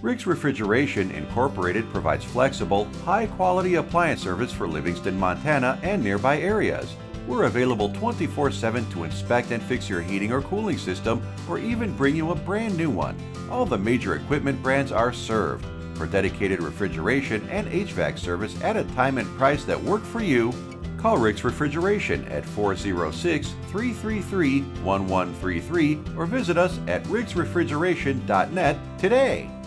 Rick's Refrigeration Incorporated provides flexible, high quality appliance service for Livingston, Montana and nearby areas. We're available 24 7 to inspect and fix your heating or cooling system or even bring you a brand new one. All the major equipment brands are served. For dedicated refrigeration and HVAC service at a time and price that work for you, call Rick's Refrigeration at 406 333 1133 or visit us at ricksrefrigeration.net today.